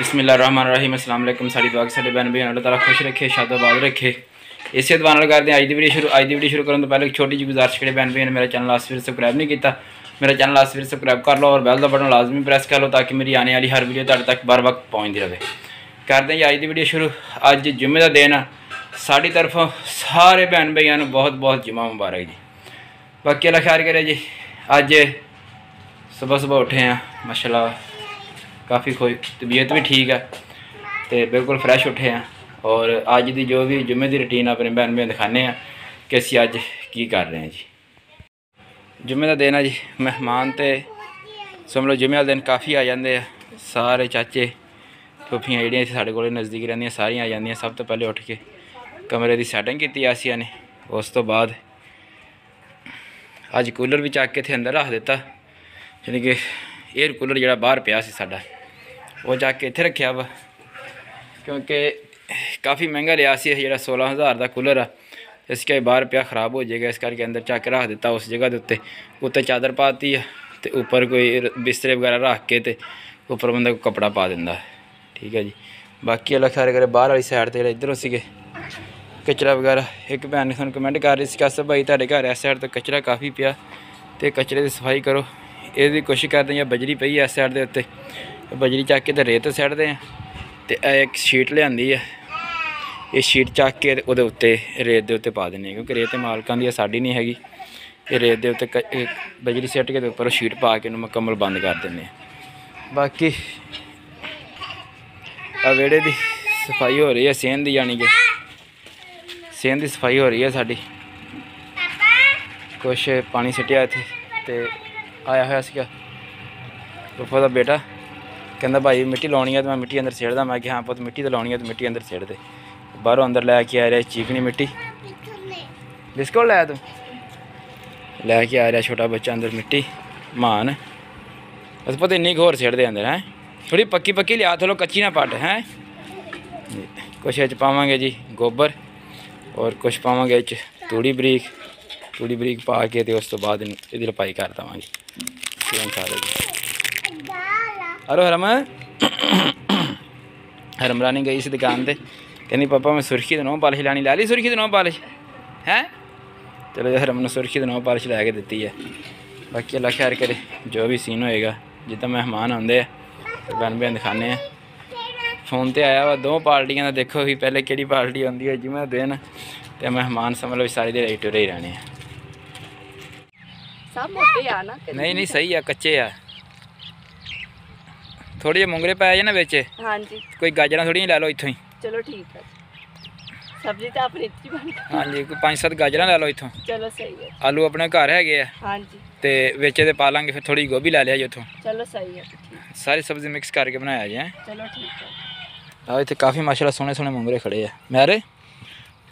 ਬਿਸਮਿਲ੍ਲਾਹਿਰਰਹਿਮਾਨਿਰਰਹੀਮ ਅਸਲਾਮ ਅਲੈਕਮ ਸਾਡੀ ਦੁਆ ਕਿ ਸਾਡੇ ਬੈਨ ਵੀ ਅੱਲਾਹ ਤਾਲਾ ਖੁਸ਼ ਰੱਖੇ ਸ਼ਾਦਾਬਾਦ ਰੱਖੇ ਇਸੇ ਦੁਆ ਨਾਲ ਕਰਦੇ ਹਾਂ ਅੱਜ ਦੀ ਵੀਡੀਓ ਸ਼ੁਰੂ ਅੱਜ ਦੀ ਵੀਡੀਓ ਸ਼ੁਰੂ ਕਰਨ ਤੋਂ ਪਹਿਲਾਂ ਇੱਕ ਛੋਟੀ ਜਿਹੀ ਗੁਜ਼ਾਰਿਸ਼ ਕਿਹੜੇ ਬੈਨ ਵੀ ਨੇ ਮੇਰਾ ਚੈਨਲ ਲਾਸਟ ਵੀਰ ਸਬਸਕ੍ਰਾਈਬ ਨਹੀਂ ਕੀਤਾ ਮੇਰਾ ਚੈਨਲ ਲਾਸਟ ਵੀਰ ਸਬਸਕ੍ਰਾਈਬ ਕਰ ਲਓ ਔਰ ਬੈਲ ਦਾ ਬਟਨ ਲਾਜ਼ਮੀ ਪ੍ਰੈਸ ਕਰ ਲਓ ਤਾਂ ਕਿ ਮੇਰੀ ਆਉਣ ਵਾਲੀ ਹਰ ਵੀਡੀਓ ਤੁਹਾਡੇ ਤੱਕ ਬਰ ਵਕਤ ਪਹੁੰਚਦੀ ਰਹੇ ਕਰਦੇ ਹਾਂ ਜੀ ਅੱਜ ਦੀ ਵੀਡੀਓ ਸ਼ੁਰੂ ਅੱਜ ਜੁਮੇ ਦਾ ਦਿਨ ਆ ਸਾਡੀ ਤਰਫੋਂ ਸਾਰੇ ਭੈਣ ਭਾਈਆਂ ਨੂੰ ਬਹੁਤ ਬਹੁਤ ਜੁਮਾ ਮੁਬਾਰਕ ਜੀ ਬਾਕੀ ਅੱਲਾਹ ਖੈਰ ਕਰੇ ਜੀ ਅੱਜ ਕਾਫੀ ਖੁਸ਼, ਤਬੀਅਤ ਵੀ ਠੀਕ ਹੈ ਤੇ ਬਿਲਕੁਲ ਫਰੈਸ਼ ਉੱਠੇ ਆ ਔਰ ਅੱਜ ਦੀ ਜੋ ਵੀ ਜੁਮੇ ਦੀ ਰੁਟੀਨ ਆਪਣੇ ਭੈਣ ਭੈਣ ਦਿਖਾਣੇ ਆ ਕਿ ਅਸੀਂ ਅੱਜ ਕੀ ਕਰ ਰਹੇ ਹਾਂ ਜੀ। ਜੁਮੇ ਦਾ ਦਿਨ ਆ ਜੀ, ਮਹਿਮਾਨ ਤੇ ਸਮਝ ਲਓ ਜੁਮੇ ਵਾਲੇ ਦਿਨ ਕਾਫੀ ਆ ਜਾਂਦੇ ਆ, ਸਾਰੇ ਚਾਚੇ ਫੁੱਫੀਆਂ ਜਿਹੜੀਆਂ ਸਾਡੇ ਕੋਲੇ ਨਜ਼ਦੀਕ ਰਹਿੰਦੀਆਂ, ਸਾਰੀਆਂ ਆ ਜਾਂਦੀਆਂ, ਸਭ ਤੋਂ ਪਹਿਲੇ ਉੱਠ ਕੇ ਕਮਰੇ ਦੀ ਸੈਟਿੰਗ ਕੀਤੀ ਆਸੀਆ ਨੇ ਉਸ ਤੋਂ ਬਾਅਦ ਅੱਜ ਕੂਲਰ ਵੀ ਚੱਕ ਕੇ ਇੱਥੇ ਅੰਦਰ ਰੱਖ ਦਿੱਤਾ ਯਾਨੀ ਕਿ 에ਅਰ ਕੂਲਰ ਜਿਹੜਾ ਬਾਹਰ ਪਿਆ ਸੀ ਸਾਡਾ। ਉਹ ਜਾ ਕੇ ਇੱਥੇ ਰੱਖਿਆ ਵਾ ਕਿਉਂਕਿ ਕਾਫੀ ਮਹਿੰਗਾ ਲਿਆ ਸੀ ਇਹ ਜਿਹੜਾ 16000 ਦਾ ਕੂਲਰ ਆ ਇਸ ਕੇ ਬਾਹਰ ਪਿਆ ਖਰਾਬ ਹੋ ਜਾਏਗਾ ਇਸ ਕਰਕੇ ਅੰਦਰ ਚੱਕ ਕੇ ਰੱਖ ਦਿੱਤਾ ਉਸ ਜਗ੍ਹਾ ਦੇ ਉੱਤੇ ਉੱਤੇ ਚਾਦਰ ਪਾਤੀ ਆ ਤੇ ਉੱਪਰ ਕੋਈ ਰ- ਬਿਸਤਰੇ ਵਗੈਰਾ ਰੱਖ ਕੇ ਤੇ ਉੱਪਰ ਬੰਦਾ ਕੋਈ ਕਪੜਾ ਪਾ ਦਿੰਦਾ ਠੀਕ ਹੈ ਜੀ ਬਾਕੀ ਅਲੱਗ ਸਾਰੇ ਕਰੇ ਬਾਹਰ ਵਾਲੀ ਸਾਈਡ ਤੇ ਜਿਹੜੇ ਇਧਰੋਂ ਸੀਗੇ ਕਚਰਾ ਵਗੈਰਾ ਇੱਕ ਭੈਣ ਨੇ ਸਾਨੂੰ ਕਮੈਂਟ ਕਰ ਰਹੀ ਸੀ ਕਿ ਅਸਰ ਭਾਈ ਤੁਹਾਡੇ ਘਰ ਇਸ ਸਾਈਡ ਤੋਂ ਕਚਰਾ ਕਾਫੀ ਪਿਆ ਤੇ ਕਚਰੇ ਦੀ ਸਫ਼ਾਈ ਕਰੋ ਇਹਦੀ ਕੋਸ਼ਿਸ਼ ਕਰਦੇ ਹਾਂ ਬਜਰੀ ਪਈ ਐ ਇਸ ਸਾਈਡ ਦੇ ਉੱਤੇ ਇਹ ਬਜਰੀ ਚੱਕ ਕੇ ਤੇ ਰੇਤ ਸੱਟਦੇ ਆ ਤੇ ਇਹ ਇੱਕ ਸ਼ੀਟ ਲਿਆਂਦੀ ਹੈ ਇਹ ਸ਼ੀਟ ਚੱਕ ਕੇ ਤੇ ਉਹਦੇ ਉੱਤੇ ਰੇਤ ਦੇ ਉੱਤੇ ਪਾ ਦਿੰਦੇ ਹਾਂ ਕਿਉਂਕਿ ਰੇਤ ਤੇ ਮਾਲਕਾਂ ਦੀ ਆ ਸਾਡੀ ਨਹੀਂ ਹੈਗੀ। ਇਹ ਰੇਤ ਦੇ ਉੱਤੇ ਕ- ਬਜਰੀ ਸੱਟ ਕੇ ਤੇ ਉੱਪਰ ਸ਼ੀਟ ਪਾ ਕੇ ਇਹਨੂੰ ਮੁਕੰਮਲ ਬੰਦ ਕਰ ਦਿੰਦੇ ਆ। ਬਾਕੀ ਆ ਵਿਹੜੇ ਦੀ ਸਫ਼ਾਈ ਹੋ ਰਹੀ ਹੈ ਸੇਨ ਦੀ ਯਾਨੀ ਕਿ। ਸੇਨ ਦੀ ਸਫ਼ਾਈ ਹੋ ਰਹੀ ਹੈ ਸਾਡੀ। ਕੁਛ ਪਾਣੀ ਸਿੱਟਿਆ ਇੱਥੇ ਤੇ ਆਇਆ ਹੋਇਆ ਸੀਗਾ। ਫੁੱਫਾ ਦਾ ਬੇਟਾ। ਕਹਿੰਦਾ ਭਾਈ ਮਿੱਟੀ ਲਾਉਣੀ ਆ ਤੇ ਮੈਂ ਮਿੱਟੀ ਅੰਦਰ ਸਿੱਟਦਾ ਮੈਂ ਕਿਹਾ, ਹਾਂ ਪੁੱਤ, ਮਿੱਟੀ ਤਾਂ ਲਾਉਣੀ ਆ ਤੇ ਮਿੱਟੀ ਅੰਦਰ ਸਿੱਟ ਦੇ। ਬਾਹਰੋਂ ਅੰਦਰ ਲੈ ਕੇ ਆ ਰਿਹਾ ਚੀਕਣੀ ਮਿੱਟੀ। ਬਿਸਕੁਟ ਲੈ ਤੂੰ। ਲੈ ਕੇ ਆ ਰਿਹਾ ਛੋਟਾ ਬੱਚਾ ਅੰਦਰ ਮਿੱਟੀ, ਮਾਨ। ਬਸ ਪਤਾ, ਇੰਨੀ ਕੁ ਹੋਰ ਸਿੱਟ ਅੰਦਰ, ਹੈ? ਥੋੜੀ ਪੱਕੀ ਪੱਕੀ ਲਿਆ ਥੋਲੋ ਕੱਚੀ ਨਾ ਪੱਟ, ਹੈ? ਕੁਛ ਇਹ ਚ ਪਾਵਾਂਗੇ ਜੀ, ਗੋਬਰ। ਔਰ ਕੁਛ ਪਾਵਾਂਗੇ ਇਹ ਚ, ਤੂੜੀ ਬਰੀਕ। ਤੂੜੀ ਬਰੀਕ ਪਾ ਕੇ ਤੇ ਉਸ ਤੋਂ ਬਾਅਦ ਇਹਨੂੰ- ਇਹਦੀ ਲਪਾਈ ਕਰ ਦਵਾਂਗੇ। ਸੇਮ ਸਾਰੇ ਜੀ ਹਰੋ ਹਰਮ ਹਰਮਰਾਨੀ ਗਈ ਸੀ ਦੁਕਾਨ ਤੇ ਕਹਿੰਦੀ ਪਾਪਾ ਮੈਂ ਸੁਰਖੀ ਦੇ ਨੋ ਪਾਲਿਸ਼ ਲੈਣੀ ਲੈ ਲਈ ਸੁਰਖੀ ਦੇ ਨੋ ਪਾਲਿਸ਼ ਹੈ ਚਲੋ ਹਰਮ ਨੂੰ ਸੁਰਖੀ ਦੇ ਨੋ ਪਾਲਿਸ਼ ਲੈ ਕੇ ਦਿੱਤੀ ਹੈ ਬਾਕੀ ਅੱਲਾ ਖੈਰ ਕਰੇ ਜੋ ਵੀ ਸੀਨ ਹੋਏਗਾ ਜਿੱਦਾਂ ਮਹਿਮਾਨ ਆਉਂਦੇ ਆ ਬਨ ਬਨ ਦਿਖਾਣੇ ਆ ਫੋਨ ਤੇ ਆਇਆ ਵਾ ਦੋ ਪਾਰਟੀਆਂ ਦਾ ਦੇਖੋ ਵੀ ਪਹਿਲੇ ਕਿਹੜੀ ਪਾਰਟੀ ਆਉਂਦੀ ਹੈ ਜਿਵੇਂ ਦਿਨ ਤੇ ਮਹਿਮਾਨ ਸਮਝ ਲਓ ਸਾਰੀ ਦਿਹਾੜੀ ਟੁਰੇ ਹੀ ਰਹਿਣੇ ਆ। ਸਭ ਮੋਟੇ ਆ ਨਾ ਨਹੀਂ ਨਹੀਂ ਸਹੀ ਆ ਕੱਚੇ ਆ। ਥੋੜੇ ਜਿਹੇ ਮੁੰਗਰੇ ਪਾਏ ਜੇ ਨਾ ਵਿੱਚ। ਹਾਂਜੀ। ਕੋਈ ਗਾਜਰਾਂ ਥੋੜੀਆਂ ਲੈ ਲਓ ਇੱਥੋਂ ਹੀ। ਚਲੋ ਠੀਕ ਹੈ ਸਬਜ਼ੀ ਤਾਂ ਆਪਣੀ ਇੱਥੇ ਬਣ। ਗਈ ਹਾਂਜੀ ਕੋਈ ਪੰਜ ਸੱਤ ਗਾਜਰਾਂ ਲੈ ਲਓ ਇੱਥੋਂ। ਚਲੋ ਸਹੀ ਹੈ ਆਲੂ ਆਪਣੇ ਘਰ ਹੈਗੇ ਆ। ਹਾਂਜੀ। ਤੇ ਵਿੱਚ ਇਹਦੇ ਪਾ ਲਾਂਗੇ ਫਿਰ ਥੋੜੀ ਗੋਭੀ ਲੈ ਲਿਆ ਜੀ ਉੱਥੋਂ ਚਲੋ ਸਹੀ ਹੈ ਠੀਕ। ਸਾਰੀ ਸਬਜ਼ੀ ਮਿਕਸ ਕਰਕੇ ਬਣਾਇਆ ਜੀ ਹੈਂ। ਚਲੋ ਠੀਕ ਹੈ ਆਹ ਇੱਥੇ ਕਾਫੀ ਮਾਸ਼ਾਅੱਲਾ ਸੋਹਣੇ ਸੋਹਣੇ ਮੁੰਗਰੇ ਖੜੇ ਆ। ਮੈਰੇ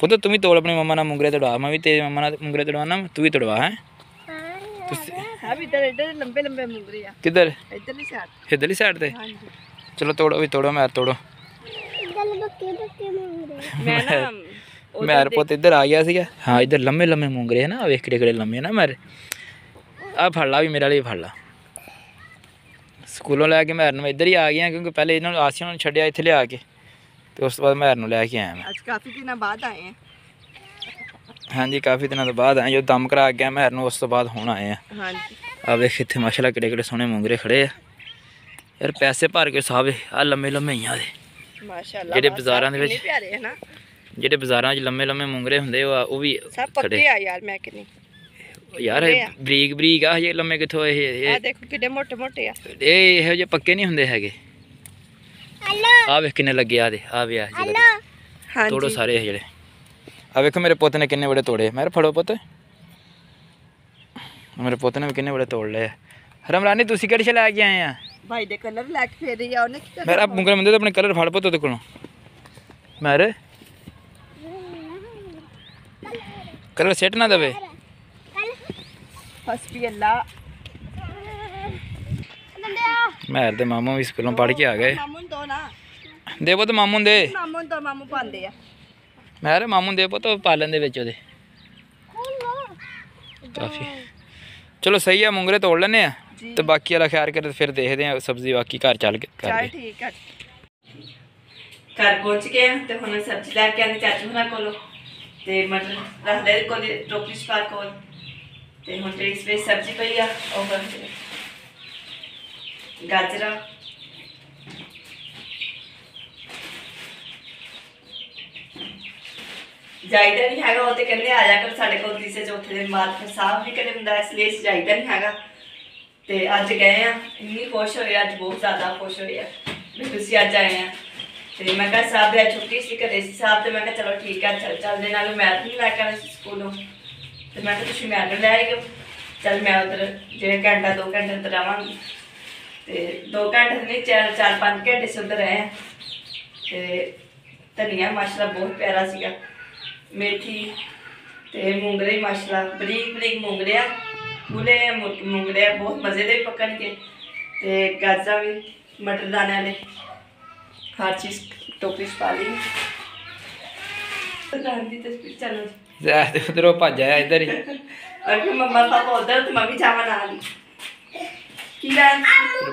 ਪੁੱਤ ਤੂੰ ਵੀ ਤੋੜ ਆਪਣੀ ਮੰਮਾ ਨਾਲ ਮੁੰਗਰੇ ਤੜਵਾ। ਮੈਂ ਵੀ ਤੇਰੀ ਮੰਮਾ ਨਾਲ ਮੁੰਗਰੇ ਤੜਵਾਣਾ ਤੂੰ ਵੀ ਤੜਵਾ ਹੈ। ਤੁਸੀਂ ਹਾਂ ਵੀ ਇੱਧਰ ਇੱਧਰ ਲੰਬੇ ਲੰਬੇ ਮੁੰਗਰੇ ਆ। ਕਿੱਧਰ? ਇੱਧਰਲੀ ਸਾਈਡ ਇੱਧਰਲੀ ਸਾਈਡ ਤੇ? ਹਾਂਜੀ। ਚਲੋ ਤੋੜੋ ਵੀ ਤੋੜੋ ਮੈਂ ਤੋੜੋ। ਮੈਂ ਨਾ ਮੈਰ ਪੁੱਤ ਇੱਧਰ ਆ ਗਿਆ ਸੀਗਾ। ਹਾਂ ਇੱਧਰ ਲੰਮੇ ਲੰਮੇ ਮੁੰਗਰੇ ਹੈ ਨਾ ਆਹ ਵੇਖ ਕਿਹੜੇ ਕਿਹੜੇ ਲੰਮੇ ਆ ਨਾ ਮੈਰ। ਆ ਫੜ ਲਾ ਵੀ ਮੇਰੇ ਵਾਲੀ ਫੜ ਲਾ। ਸਕੂਲੋਂ ਲੈ ਕੇ ਮੈਰ ਨੂੰ ਮੈਂ ਇੱਧਰ ਹੀ ਆ ਗਿਆ ਕਿਉਂਕਿ ਪਹਿਲੇ ਇਹਨਾਂ ਨੂੰ ਆਸੀਆਂ ਨੂੰ ਛੱਡਿਆ ਇੱਥੇ ਲਿਆ ਕੇ। ਤੇ ਉਸ ਤੋਂ ਬਾਅਦ ਮੈਰ ਨੂੰ ਲੈ ਕੇ ਆਇਆ ਮੈਂ। ਅੱਜ ਕਾਫੀ ਦਿਨਾਂ ਬਾਅਦ ਆਏ ਆ। ਹਾਂਜੀ ਕਾਫੀ ਦਿਨਾਂ ਤੋਂ ਬਾਅਦ ਆਏ ਜੋ ਦਮ ਕਰਾ ਗਿਆ ਮੈਰ ਨੂੰ ਉਸ ਤੋਂ ਬਾਅਦ ਹੁਣ ਆਏ ਆ ਹਾਂਜੀ। ਆ ਵੇਖ ਇੱਥੇ ਮਾਸ਼ਾਅੱਲਾ ਕਿਹੜੇ ਕਿਹੜੇ ਸੋਹਣੇ ਮੁੰਗਰੇ ਖੜੇ ਆ। ਯਾਰ ਪੈਸੇ ਭਰ ਕੇ ਸਾਵੇ ਆ ਲੰਮੇ ਲੰਮੇ ਹੀ ਆ ਦੇ ਮਾਸ਼ਾਅੱਲਾ ਜਿਹੜੇ ਬਾਜ਼ਾਰਾਂ ਦੇ ਵਿੱਚ- ਪਿਆਰੇ ਹੈ ਨਾ। ਜਿਹੜੇ ਬਾਜ਼ਾਰਾਂ 'ਚ ਲੰਮੇ ਲੰਮੇ ਮੁੰਗਰੇ ਹੁੰਦੇ ਆ- ਉਹ ਵੀ ਸਭ ਪੱਕੇ ਆ ਯਾਰ ਮੈਂ ਕਿੰਨੀ ਯਾਰ ਇਹ। ਬਰੀਕ ਬਰੀਕ ਆ ਇਹ ਲੰਮੇ ਕਿੱਥੋਂ ਇਹ ਇਹ ਆ ਦੇਖੋ ਕਿੰਨੇ ਮੋਟੇ ਮੋਟੇ ਆ। ਇਹ ਇਹੋ ਜਿਹੇ ਪੱਕੇ ਨਹੀਂ ਹੁੰਦੇ ਹੈਗੇ। ਆ ਵੇਖ ਕਿੰਨੇ ਲੱਗੇ ਆ ਦੇ ਆ ਵੀ ਆ ਜੀ ਹਾਂਜੀ ਤੋੜੋ ਸਾਰੇ ਇਹ ਜਿਹੜੇ। ਆ ਵੇਖੋ ਮੇਰੇ ਪੁੱਤ ਨੇ ਕਿੰਨੇ ਬੜੇ ਤੋੜੇ। ਮੇਰੇ ਫੜੋ ਪੁੱਤ। ਮੇਰੇ ਪੁੱਤ ਨੇ ਕਿੰਨੇ ਬੜੇ ਤੋੜ ਲਏ। ਰਮਰਾਨੀ ਤੁਸੀਂ ਕਿਹੜੇ ਲੈ ਕੇ ਆਏ ਆ? ਭਾਈ ਦੇ ਕਲਰ ਲੈ ਕੇ ਫੇਰੀ ਆ ਉਹਨੇ ਕੀ? ਮੇਰਾ ਮੁੰਗਲ ਮੰਦੇ ਤਾਂ ਆਪਣੇ ਕਲਰ ਫੜ ਪੁੱਤ ਉਹਦੇ ਕੋਲੋਂ। ਮੇਰੇ। ਕਲਰ ਸੈੱਟ ਨਾ ਦਵੇ। ਹਸਬੀ ਅੱਲਾ। ਮੈਰ ਦੇ ਮਾਮੂ ਵੀ ਸਕੂਲੋਂ ਪੜ ਕੇ ਆ ਗਏ। ਮਾਮੂ ਨੂੰ ਦੋ ਨਾ। ਦੇ ਪੁੱਤ ਮਾਮੂ ਨੂੰ ਦੇ। ਮਾਮੂ ਨੂੰ ਦੋ ਮਾਮੂ ਪਾਉਂਦੇ ਆ। ਮੈਰ ਮਾਮੂ ਨੂੰ ਦੇ ਪੁੱਤ ਪਾਲਣ ਦੇ ਵਿੱਚ ਉਹਦੇ। ਕਾਫੀ। ਚਲੋ ਸਹੀ ਆ ਮੁੰਗਰੇ ਤੋੜ ਲੈਨੇ ਆ ਤੇ ਬਾਕੀ ਵਾਲਾ ਖਿਆਲ ਕਰ ਫਿਰ ਦੇਖਦੇ ਆ ਸਬਜ਼ੀ ਬਾਕੀ ਘਰ ਚੱਲ ਕੇ ਚਲ ਕਰਦੇ ਠੀਕ ਹੈ ਘਰ ਪਹੁੰਚ ਗਏ ਹਾਂ ਤੇ ਹੁਣ ਸਬਜ਼ੀ ਲੈ ਕੇ ਆਂਦੇ ਚਾਚੂ ਹੁਣਾਂ ਕੋਲੋਂ। ਤੇ ਮਟਰ ਰੱਖ ਲੈ ਕੋਲ ਟੋਕਰੀ ਚ ਪਾ ਕੋਲ। ਤੇ ਹੁਣ ਜਿਹੜੀ ਸਪੇਸ ਸਬਜ਼ੀ ਪਈ ਆ ਉਹ ਗਾਜਰਾਂ। ਜਾਈਦਾ ਨਹੀਂ ਹੈਗਾ ਉਹ ਤੇ ਕਹਿੰਦੇ ਆ ਜਾ ਕਰ ਸਾਡੇ ਕੋਲ ਤੀਸਰੇ ਚੌਥੇ ਦਿਨ ਬਾਅਦ ਫਿਰ ਸਾਫ਼ ਵੀ ਕਰੇ ਹੁੰਦਾ ਇਸ ਲਈ ਅਸੀਂ ਜਾਈਦਾ ਨਹੀਂ ਹੈਗਾ ਤੇ ਅੱਜ ਗਏ ਆ ਇੰਨੀ ਖੁਸ਼ ਹੋਏ ਅੱਜ ਬਹੁਤ ਜ਼ਿਆਦਾ ਖੁਸ਼ ਹੋਏ ਆ ਵੀ ਤੁਸੀਂ ਅੱਜ ਆਏ ਆ ਤੇ ਮੈਂ ਕਿਹਾ ਸਾਹਿਬ ਦੀ ਅੱਜ ਛੁੱਟੀ ਸੀ ਘਰੇ ਸੀ ਸਾਹਿਬ ਤੇ ਮੈਂ ਕਿਹਾ ਚਲੋ ਠੀਕ ਆ ਚੱਲ ਚੱਲਦੇ ਨਾਲ ਮੈਥ ਨਹੀਂ ਲੈ ਕੇ ਆਉਣਾ ਸੀ ਸਕੂਲੋਂ ਤੇ ਮੈਂ ਕਿਹਾ ਤੁਸੀਂ ਮੈਥ ਲੈ ਆਇਓ ਚੱਲ ਮੈਂ ਉਧਰ ਜਿਹੜੇ ਘੰਟਾ ਦੋ ਘੰਟੇ ਉੱਧਰ ਰਵਾਂਗੀ ਤੇ ਦੋ ਘੰਟੇ ਨਹੀਂ ਚਾਰ ਚਾਰ ਪੰਜ ਘੰਟੇ ਸੇ ਉੱਧਰ ਰਹੇ ਆ ਤੇ ਧਨੀਆ ਮਾਸ਼ਾਅੱਲਾ ਬਹੁਤ ਪਿਆਰਾ ਸੀਗਾ ਮੇਥੀ ਤੇ ਮੂੰਗਰੇ ਮਸਲਾ ਬਰੀਕ ਬਰੀਕ ਮੂੰਗਰੇ ਗੁਲੇ ਮੂੰਗਰੇ ਬਹੁਤ ਮਜ਼ੇ ਦੇ ਪਕਣਗੇ ਤੇ ਗਾਜਾ ਵੀ ਮਟਰ ਦਾਣੇ ਵਾਲੇ ਹਰ ਚੀਜ਼ ਟੋਕਰੀ ਪਾ ਲਈ। ਤਾਂ ਦੀ ਜਾ ਤੇ ਉਧਰੋਂ ਭੱਜ ਆਇਆ ਇਧਰ ਹੀ। ਅਰੇ ਮੰਮਾ ਪਾਪਾ ਉਧਰ ਤੇ ਮੈਂ ਵੀ ਜਾਵਾਂ ਨਾਲ ਕੀ ਲੈ ਅੰਕਲ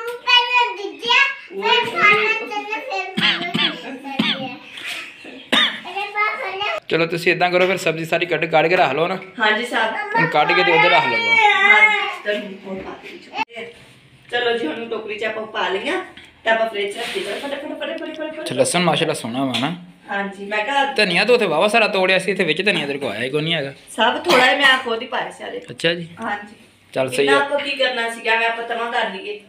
ਅੰਕਲ ਦਿੱਜਾ ਮੈਂ ਖਾਣਾ ਚੱਲੇ ਫਿਰ ਚਲੋ ਤੁਸੀਂ ਇਦਾਂ ਕਰੋ ਫਿਰ ਸਬਜ਼ੀ ਸਾਰੀ ਕੱਢ ਕੱਢ ਕੇ ਰੱਖ ਲਓ ਨਾ। ਹਾਂਜੀ ਸਾਹਿਬ ਹੁਣ ਕੱਢ ਕੇ ਤੇ ਉਧਰ ਰੱਖ ਲਓ। ਚਲੋ ਜੀ ਹੁਣ ਟੋਕਰੀ ਚ ਆਪਾਂ ਪਾ ਲਈਆਂ। ਤਾਂ ਆਪਾਂ ਫ੍ਰਿਜ ਚ ਰੱਖੀ। ਚਲੋ ਫਟਾਫਟ ਫਟਾਫਟ ਫਟਾਫਟ ਤੇ ਲਸਣ ਮਾਸ਼ਾਅੱਲਾ ਸੋਹਣਾ ਵਾ ਨਾ। ਹਾਂਜੀ ਮੈਂ ਕਿਹਾ ਧਨੀਆ ਤੋਂ ਤੇ ਵਾਵਾ ਸਾਰਾ ਤੋੜਿਆ ਸੀ ਇੱਥੇ ਵਿੱਚ ਧਨੀਆ ਤੇਰੇ ਕੋ ਆਇਆ ਹੀ ਕੋਈ ਨਹੀਂ ਹੈਗਾ। ਸਭ ਥੋੜਾ ਜਿਹਾ ਮੈਂ ਖੁਦ ਹੀ ਪਾਇਆ ਸੀ ਹਲੇ। ਅੱਛਾ ਜੀ। ਹਾਂਜੀ। ਚੱਲ ਸਹੀ ਇਹਨਾਂ ਹੈ ਆਪਾਂ ਕੀ ਕਰਨਾ ਸੀਗਾ ਮੈਂ ਆਪਾਂ ਤਵਾ ਕਰ ਲਈਏ।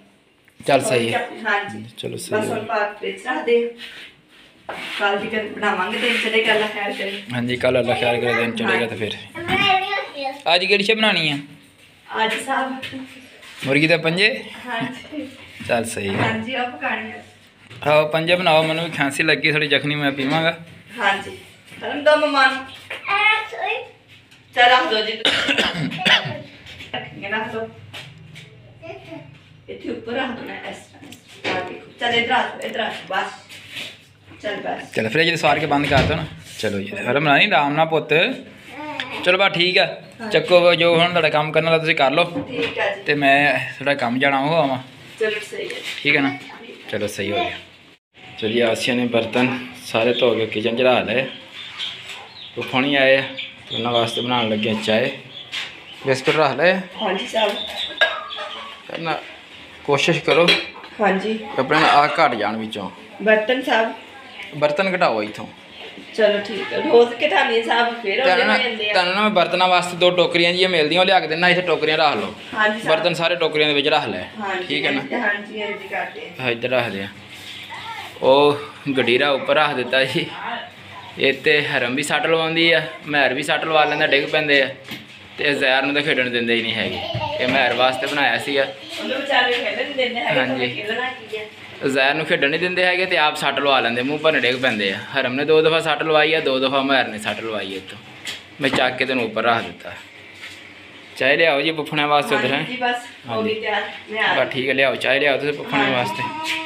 ਚੱਲ ਸਹੀ ਹੈ ਹਾਂਜੀ। ਚਲੋ ਸਹੀ ਬਸ ਹੁਣ ਪਾ ਫ੍ਰਿਜ ਰੱਖ ਦੇ। ਕੱਲ ਦੀ ਕਰ ਬਣਾਵਾਂਗੇ ਤੇ ਚੜੇ ਕੱਲ ਖੈਰ ਕਰੇ। ਹਾਂਜੀ ਕੱਲ ਅੱਲਾ ਖਿਆਲ ਕਰੇ ਦਿਨ ਚੜੇਗਾ ਤੇ ਫਿਰ। ਅੱਜ ਕਿਹੜੀ ਸ਼ੇ ਬਣਾਣੀ ਆ? ਅੱਜ ਸਾਹਿਬ ਮੁਰਗੀ ਦੇ ਪੰਜੇ? ਹਾਂਜੀ। ਚੱਲ ਸਹੀ ਹੈ ਹਾਂਜੀ ਆਪ ਪਕਾਣੀ ਹੈ ਆਓ ਪੰਜੇ ਬਣਾਓ ਮੈਨੂੰ ਵੀ ਖਾਂਸੀ ਲੱਗੀ ਥੋੜੀ ਜ਼ਖਮੀ ਮੈਂ ਪੀਵਾਂਗਾ। ਹਾਂਜੀ। ਕਰਨ ਦੋ ਮਮਾਨ। ਚਲ ਰੱਖ ਦੋ ਜੀ। ਇਹ ਰੱਖ ਦੋ। ਇੱਥੇ। ਉੱਪਰ ਰੱਖ ਦੋ ਨਾ ਇਸ ਤਰ੍ਹਾਂ ਆ ਦੇਖੋ। ਚਲ ਇਧਰ ਆ ਇੱਧਰ ਆ ਬਸ। ਚਲ ਬਸ ਚਲ ਫ੍ਰਿਜ ਦੇ ਸਵਾਰ ਕੇ ਬੰਦ ਕਰ ਦੋ ਨਾ ਚਲੋ ਜੀ ਹਰਮਨਾ ਨਹੀਂ ਆਰਾਮ ਨਾਲ ਪੁੱਤ ਚਲੋ ਬਾ ਠੀਕ ਆ ਚੱਕੋ ਜੋ ਹੁਣ ਤੁਹਾਡਾ ਕੰਮ ਕਰਨ ਵਾਲਾ ਤੁਸੀਂ ਕਰ ਲਓ ਠੀਕ ਹੈ ਜੀ ਤੇ ਮੈਂ ਥੋੜਾ ਕੰਮ ਜਾਣਾ ਉਹ ਆਵਾਂ ਚਲੋ ਸਹੀ ਹੈ ਠੀਕ ਹੈ ਨਾ ਚਲੋ ਸਹੀ ਹੋ ਗਿਆ ਚਲਿए ਆਸੀਆ ਨੇ ਬਰਤਨ ਸਾਰੇ ਧੋ ਕੇ ਕਿਚਨ ਚ ਰੱਖ ਲਏ ਫੁੱਫਣੀ ਆਏ ਆ, ਤੇ ਉਹਨਾਂ ਵਾਸਤੇ ਬਣਾਉਣ ਲੱਗੇ ਆ ਚਾਹ ਬਿਸਕੁਟ ਰੱਖ ਲਏ ਹਾਂਜੀ ਹਾਂਜੀ ਬਰਤਨ ਘਟਾਓ ਇਥੋਂ। ਚਲੋ ਠੀਕ ਹੈ ਰੋਜ਼ ਘਟਾਣੀ ਸਾਹਿਬ ਫੇਰ ਉਹਦੇ ਤੁਹਾਨੂੰ ਨਾ ਮਿਲਦੇ ਆ। ਤੁਹਾਨੂੰ ਨਾ ਮੈਂ ਬਰਤਨਾਂ ਵਾਸਤੇ ਦੋ ਟੋਕਰੀਆਂ ਜੀਆਂ ਮਿਲਦੀਆਂ ਉਹ ਲਿਆ ਕੇ ਦੇਣਾ ਇੱਥੇ ਟੋਕਰੀਆਂ ਰੱਖ ਲਓ। ਹਾਂਜੀ ਸਾਹਿਬ ਬਰਤਨ ਸਾਰੇ ਟੋਕਰੀਆਂ ਦੇ ਵਿੱਚ ਰੱਖ ਲੈ। ਹਾਂਜੀ ਠੀਕ ਹੈ ਨਾ? ਹਾਂਜੀ ਹਾਂਜੀ ਕਰਦੇ ਆ। ਹਾਂ ਇੱਧਰ ਰੱਖਦੇ ਆ। ਉਹ ਗਡੀਰਾ ਉੱਪਰ ਰੱਖ ਦਿੱਤਾ ਜੀ ਇਹ ਤੇ ਹਰਮ ਵੀ ਸੱਟ ਲਵਾਉਂਦੀ ਆ ਮਹਿਰ ਵੀ ਸੱਟ ਲਵਾ ਲੈਂਦਾ ਡਿੱਗ ਪੈਂਦੇ ਆ। ਤੇ ਜ਼ੈਰ ਨੂੰ ਤਾਂ ਖੇਡਣ ਦਿੰਦੇ ਹੀ ਨਹੀਂ ਹੈਗੇ। ਇਹ ਮਹਿਰ ਵਾਸਤੇ ਬਣਾਇਆ ਸੀਗਾ ਉਹਨੂੰ ਵਿਚਾਰੇ ਖੇਡਣ ਨਹੀਂ ਦਿੰਦੇ ਹੈਗੇ ਹਾਂਜੀ। ਖੇਡਣਾ ਕੀ ਹੈ ਜ਼ੈਰ ਨੂੰ ਖੇਡਣ ਨਹੀਂ ਦਿੰਦੇ ਹੈਗੇ ਤੇ ਆਪ ਸੱਟ ਲਵਾ ਲੈਂਦੇ ਮੂੰਹ ਭਰ ਡਿੱਗ ਪੈਂਦੇ ਆ। ਹਰਮ ਨੇ ਦੋ ਦਫਾ ਸੱਟ ਲਵਾਈ ਆ ਦੋ ਦਫਾ ਮਹਿਰ ਨੇ ਸੱਟ ਲਵਾਈ ਇੱਥੋਂ। ਮੈਂ ਚੱਕ ਕੇ ਤੈਨੂੰ ਉੱਪਰ ਰੱਖ ਦਿੱਤਾ। ਚਾਹ ਲਿਆਓ ਜੀ ਪੁੱਫਣੇ ਵਾਸਤੇ ਉਧਰ ਹੈ? ਹਾਂਜੀ ਬਸ ਹੋ ਗਈ ਤਿਆਰ ਮੈਂ ਆ ਬਸ ਠੀਕ ਹੈ ਲਿਆਓ ਚਾਹ ਲਿਆਓ ਤੁਸੀਂ ਪੁੱਫਣੇ ਵਾਸਤੇ।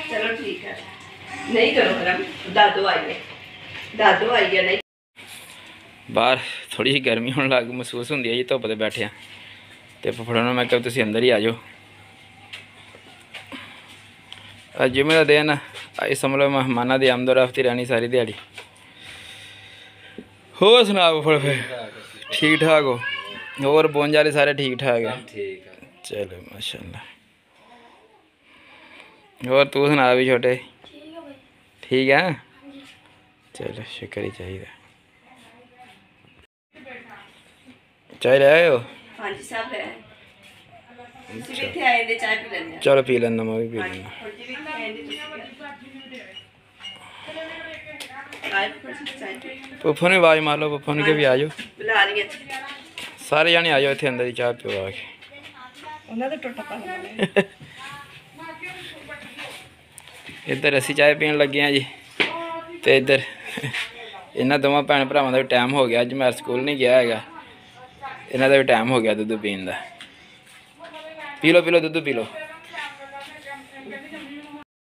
ਚਲੋ ਠੀਕ ਹੈ ਨਹੀਂ ਕਰੋ ਕਰਮ ਦਾਦੂ ਆਈ ਹੈ। ਦਾਦੂ ਆਈ ਹੈ ਨਹੀਂ। ਬਾਹਰ ਥੋੜੀ ਜਿਹੀ ਗਰਮੀ ਹੋਣ ਲੱਗ ਮਹਿਸੂਸ ਹੁੰਦੀ ਹੈ ਜੀ ਧੁੱਪ ਤੇ ਬੈਠਿਆ ਤੇ ਫੁੱਫੜਾਂ ਨੂੰ ਮੈਂ ਕਿਹਾ ਤੁਸੀਂ ਅੰਦਰ ਹੀ ਆ ਜਾਓ ਅੱਜ ਜਿਵੇਂ ਦਾ ਦਿਨ ਸਮਝ ਲਓ ਮਹਿਮਾਨਾਂ ਦੀ ਆਮਦ ਰਫਤੀ ਰਹਿਣੀ ਸਾਰੀ ਦਿਹਾੜੀ ਹੋਰ ਸੁਣਾ ਫੁੱਫੜ ਫੇ ਠੀਕ ਠਾਕ ਹੋ ਹੋਰ ਬੋਂਜ ਵਾਲੇ ਸਾਰੇ ਠੀਕ ਠਾਕ ਹੈ ਠੀਕ ਹੈ ਚਲੋ ਮਾਸ਼ਾਅੱਲਾ ਹੋਰ ਤੂੰ ਸੁਣਾ ਵੀ ਛੋਟੇ ਠੀਕ ਹੈ ਚਲੋ ਸ਼ੁਕਰ ਹੀ ਚਾਹੀਦਾ ਚਾਹ ਲੈ ਆਇਓ ਹਾਂਜੀ ਸਭ ਹੈ ਤੁਸੀਂ ਵੀ ਇੱਥੇ ਆਏ ਦੇ ਚਾਹ ਪੀ ਲੈਂਦੇ ਚਲੋ ਪੀ ਲੈਂਦਾ ਮੈਂ ਵੀ ਪੀ ਲੈਂਦਾ। ਹੁਣ ਜੀ ਵੀ ਇੱਥੇ ਆਏ ਦੇ ਤੁਸੀਂ ਆਏ ਪਰ ਚਾਹ ਪੀ ਪੱਪੂ ਨੇ ਆਵਾਜ਼ ਮਾਰ ਲਓ ਪੱਪੂ ਨੂੰ ਕਿ ਵੀ ਆ ਜਾਓ। ਬੁਲਾ ਰਹੀ ਹੈ ਸਾਰੇ ਜਾਣੇ ਆ ਜਾਓ ਇੱਥੇ ਅੰਦਰ ਹੀ ਚਾਹ ਪੀਓ ਆ ਕੇ। ਉਹਨਾਂ ਦਾ ਟੋਟਾ ਪਾ ਲਵਾਂਗੇ ਇੱਧਰ ਅਸੀਂ ਚਾਹ ਪੀਣ ਲੱਗੇ ਆ ਜੀ ਤੇ ਇੱਧਰ ਇਹਨਾਂ ਦੋਵਾਂ ਭੈਣ ਭਰਾਵਾਂ ਦਾ ਵੀ ਟਾਈਮ ਹੋ ਗਿਆ ਅੱਜ ਮੈਂ ਸਕੂਲ ਨਹੀਂ ਗਿਆ ਹੈਗਾ। ਇਹਨਾਂ ਦਾ ਵੀ ਟਾਈਮ ਹੋ ਗਿਆ ਦੁੱਧ ਪੀਣ ਦਾ। ਪੀ ਲਓ ਪੀ ਲਓ, ਦੁੱਧ ਪੀ ਲਓ।